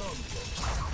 pronto.